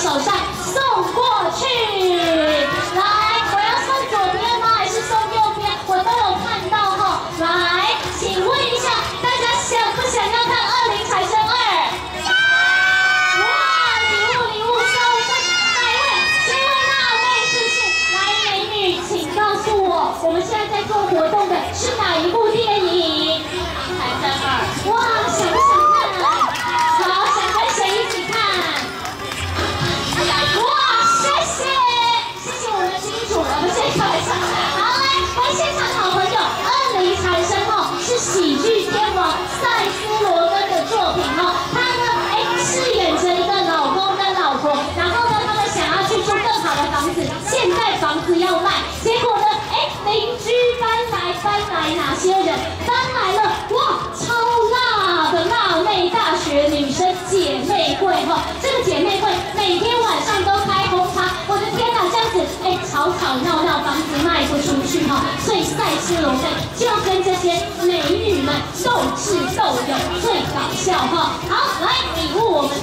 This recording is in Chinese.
手上送过去。来，我要送左边吗？还是送右边？我都有看到哈。来，请问一下，大家想不想要看二零财神二？哇，礼物礼物收上，哪一位？谁会辣妹？是是？来，美女，请告诉我，我们现在在做活动的是哪一部电影？姐妹会哈，这个姐妹会每天晚上都开轰趴，我的天哪，这样子哎，吵吵闹闹，房子卖不出去哈，所以赛车龙队就跟这些美女们斗智斗勇，最搞笑哈。好，来礼物我们。